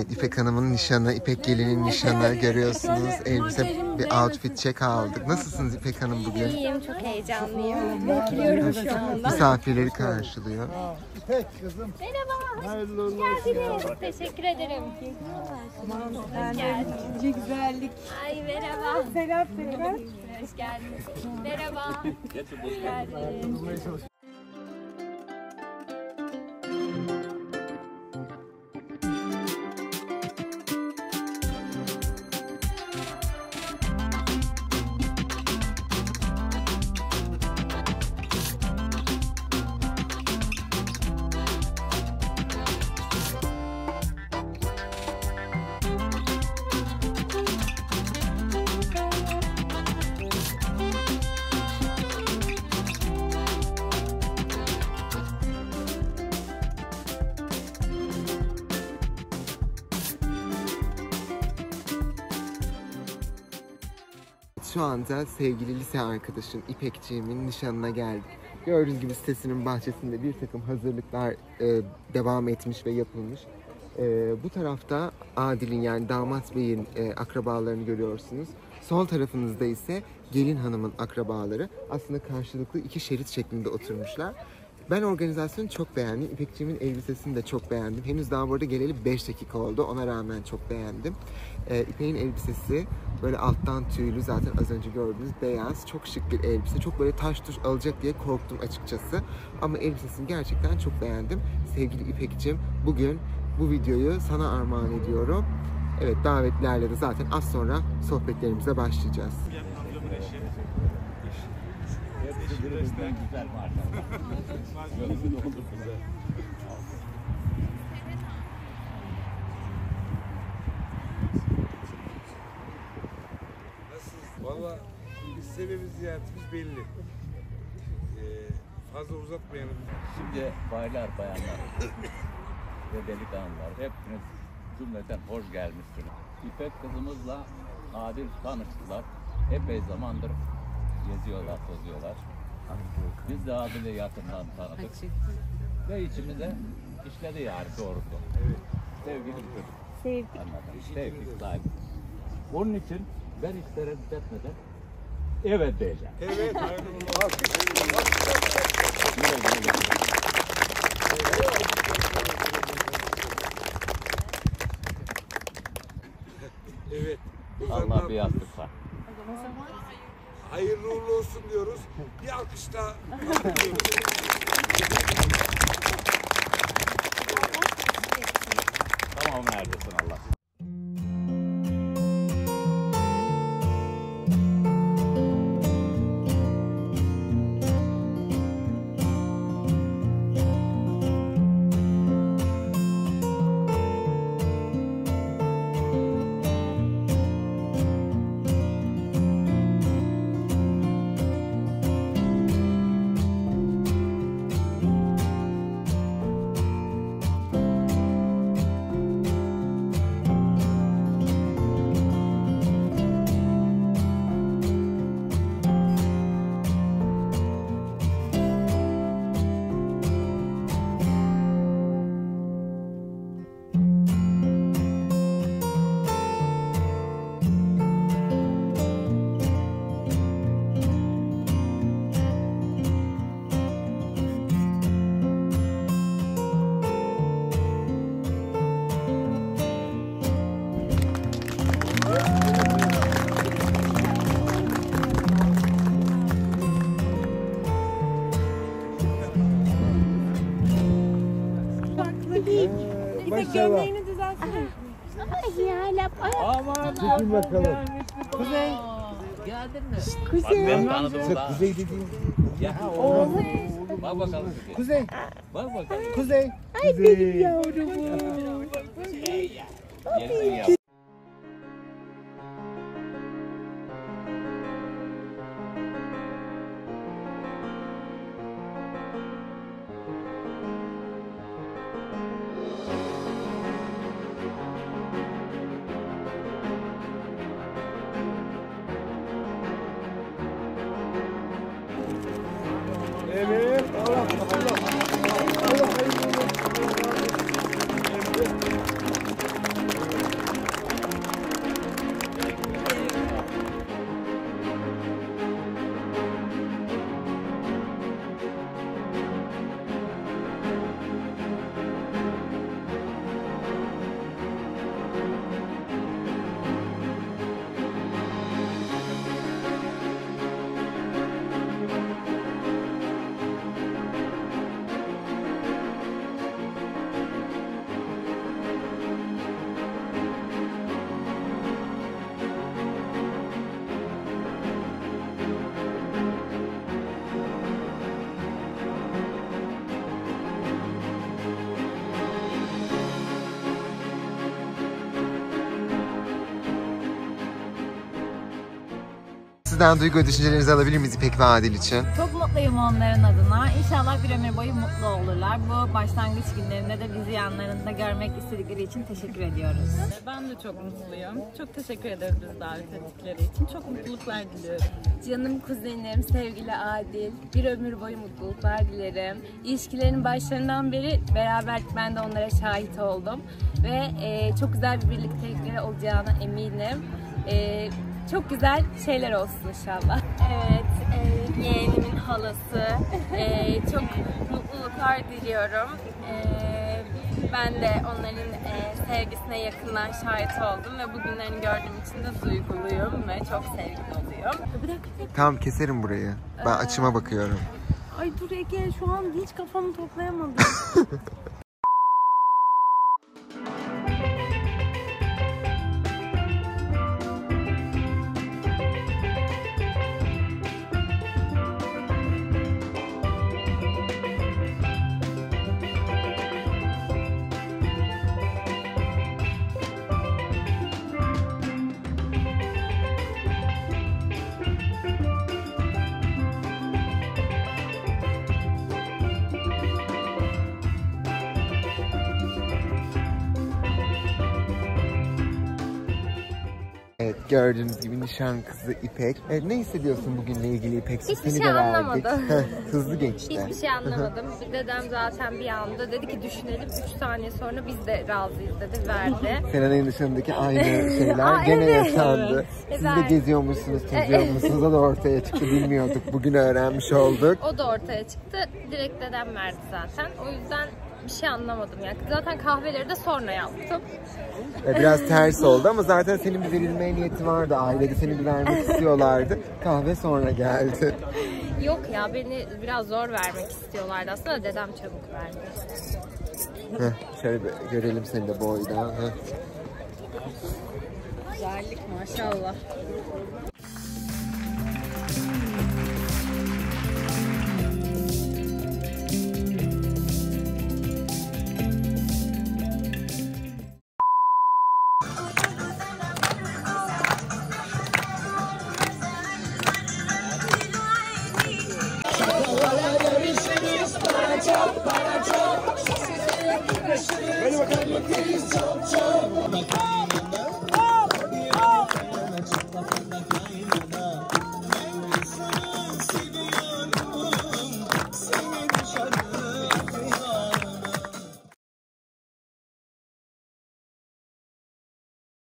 İpek Hanım'ın nişanı, İpek Gelin'in nişanı görüyorsunuz. Elbise bir outfit check aldık. Nasılsınız İpek Hanım bugün? İyiyim, çok heyecanlıyım. Bekliyorum şu anda. Misafirleri karşılıyor. İpek kızım. Merhaba, Hayırlı uğurlu hoş olsun. geldiniz. Teşekkür ederim. Hoş geldiniz. güzellik. Ay merhaba. Selam selam. Hoş geldiniz. Merhaba. Hoş geldiniz. Şu anda sevgili lise arkadaşım İpekciğimin nişanına geldik. Gördüğünüz gibi sitesinin bahçesinde bir takım hazırlıklar e, devam etmiş ve yapılmış. E, bu tarafta Adil'in yani damat beyin e, akrabalarını görüyorsunuz. Sol tarafınızda ise gelin hanımın akrabaları aslında karşılıklı iki şerit şeklinde oturmuşlar. Ben organizasyonu çok beğendim. İpekçiğimin elbisesini de çok beğendim. Henüz daha burada geleli 5 dakika oldu. Ona rağmen çok beğendim. Ee, İpek'in elbisesi böyle alttan tüylü zaten az önce gördüğünüz beyaz. Çok şık bir elbise. Çok böyle taş tuş alacak diye korktum açıkçası. Ama elbisesini gerçekten çok beğendim. Sevgili İpek'cim bugün bu videoyu sana armağan ediyorum. Evet davetlerle de zaten az sonra sohbetlerimize başlayacağız. Nasılsınız? Valla biz sebebi ziyaretimiz belli. Ee, fazla uzatmayalım. Şimdi baylar, bayanlar ve delikanlılar hepiniz cümleten hoş gelmişsiniz. İpek kızımızla Adil tanıştılar. Epey zamandır geziyorlar, tozuyorlar. Biz de Adil'i yakından tanıdık. Ve içimize işledi yani doğrusu. Sevgili bir çocuk. Sevdik. Anladım. Sahibi. Onun için ben hiç tereddüt etmeden evet diyeceğim. Evet. Evet. Allah bir yastık var. Hayırlı uğurlu olsun diyoruz. Bir alkış daha Tamam neredesin Allah. Düzeltsene. Ay ya lap. Aman Çekin bakalım. Kuzey. Kuzey. Ben tanıdım daha. Kuzey dediğin. Ya oğlum. Bak bakalım. Kuzey. Bak bakalım. Kuzey. Ay benim Yersin ya. Sizden duygu ve düşüncelerinizi alabilir miyiz İpek ve Adil için? Çok mutluyum onların adına. İnşallah bir ömür boyu mutlu olurlar. Bu başlangıç günlerinde de bizi yanlarında görmek istedikleri için teşekkür ediyoruz. Ben de çok mutluyum. Çok teşekkür ederim bizi davet ettikleri için. Çok mutluluklar diliyorum. Canım kuzenim, sevgili Adil. Bir ömür boyu mutluluklar dilerim. İlişkilerin başlarından beri beraber ben de onlara şahit oldum. Ve e, çok güzel bir birliktelikleri olacağına eminim. E, çok güzel şeyler olsun inşallah. Evet, e, yeğenimin halası. E, çok mutluluklar diliyorum. E, ben de onların e, sevgisine yakından şahit oldum ve bugünlerini gördüğüm için de duyguluyum ve çok sevgi doluyum. Bir dakika. Tamam keserim burayı. Ben açıma bakıyorum. Ay dur Ege şu an hiç kafamı toplayamadım. gördüğünüz gibi nişan kızı İpek. Evet, ne hissediyorsun bugünle ilgili İpek? Hiçbir Seni şey de verdik. anlamadım. Hızlı geçti. Hiçbir şey anlamadım. Dedem zaten bir anda dedi ki düşünelim. 3 saniye sonra biz de razıyız dedi. Verdi. Serenay'ın dışındaki aynı şeyler Aa, gene evet. yaşandı. Siz de geziyormuşsunuz, tozuyormuşsunuz. O da ortaya çıktı bilmiyorduk. Bugün öğrenmiş olduk. O da ortaya çıktı. Direkt dedem verdi zaten. O yüzden bir şey anlamadım yani. Zaten kahveleri de sonra yaptım. Ee, Biraz ters oldu ama zaten senin bir verilmeye niyeti vardı. Ailede seni bir vermek istiyorlardı. Kahve sonra geldi. Yok ya beni biraz zor vermek istiyorlardı aslında dedem çabuk verdi. Heh, şöyle bir görelim seni de boyda. Heh. Güzellik maşallah. Hadi bakalım.